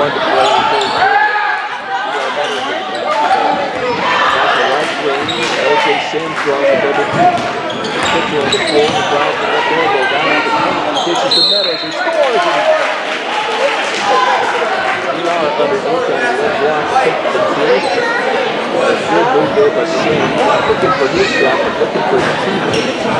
play corner. Dishes to Sims. Looking for his shot, looking for his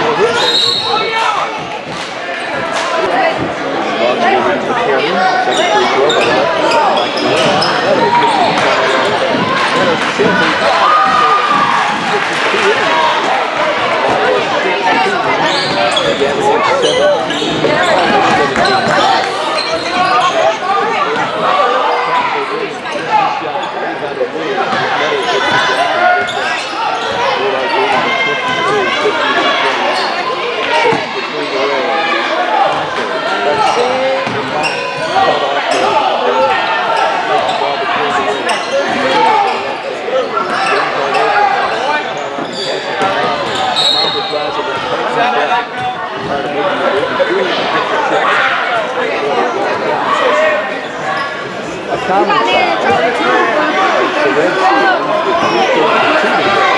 A common sign.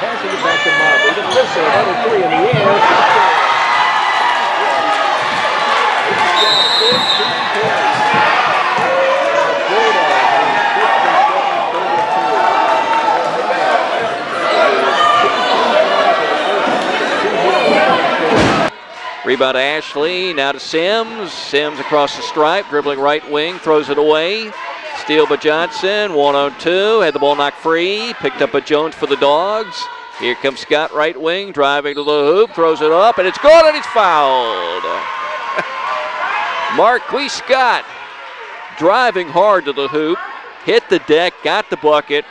passing it back to Mobley. The whistle, another three in the air. Rebound to Ashley, now to Sims. Sims across the stripe, dribbling right wing, throws it away. Steal by Johnson, one on two, had the ball knocked free, picked up by Jones for the Dogs. Here comes Scott, right wing, driving to the hoop, throws it up, and it's good, and he's fouled. Marquis Scott driving hard to the hoop, hit the deck, got the bucket,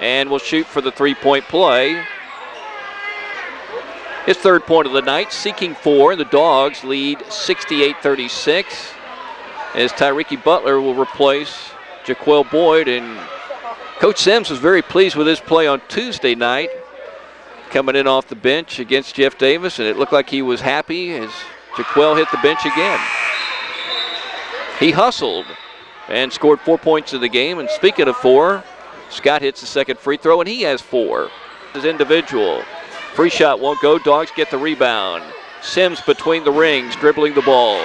and will shoot for the three-point play. His third point of the night, seeking four. The Dogs lead 68-36 as Tyreke Butler will replace Jaquel Boyd. And Coach Sims was very pleased with his play on Tuesday night, coming in off the bench against Jeff Davis, and it looked like he was happy as Jaquel hit the bench again. He hustled and scored four points in the game. And speaking of four, Scott hits the second free throw, and he has four. His individual. Free shot won't go. Dogs get the rebound. Sims between the rings, dribbling the ball.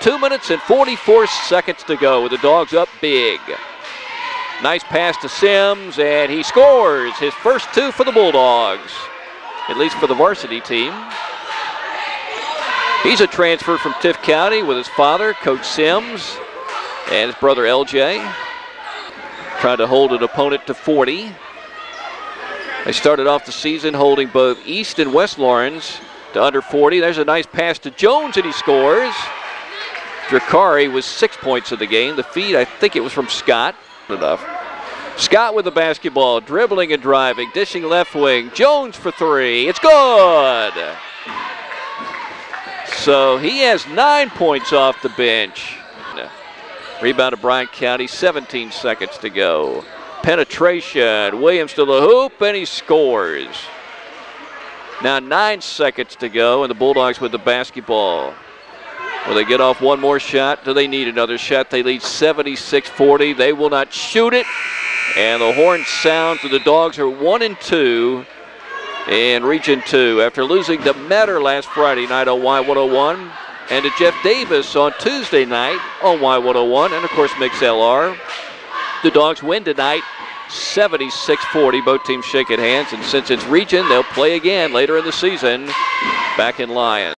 Two minutes and 44 seconds to go with the Dogs up big. Nice pass to Sims, and he scores his first two for the Bulldogs, at least for the varsity team. He's a transfer from Tift County with his father, Coach Sims, and his brother LJ. Trying to hold an opponent to 40. They started off the season holding both East and West Laurens to under 40. There's a nice pass to Jones, and he scores. Drakari was six points of the game. The feed, I think it was from Scott. Enough. Scott with the basketball, dribbling and driving, dishing left wing. Jones for three. It's good. So he has nine points off the bench. Rebound to Bryan County, 17 seconds to go. Penetration. Williams to the hoop, and he scores. Now nine seconds to go, and the Bulldogs with the basketball. Will they get off one more shot? Do they need another shot? They lead 76 40. They will not shoot it. And the horn sounds, and the Dogs are one and two in Region 2 after losing to Metter last Friday night on Y101 and to Jeff Davis on Tuesday night on Y101 and, of course, Mix LR. The Dogs win tonight 76 40. Both teams shaking hands, and since it's region, they'll play again later in the season back in Lyon.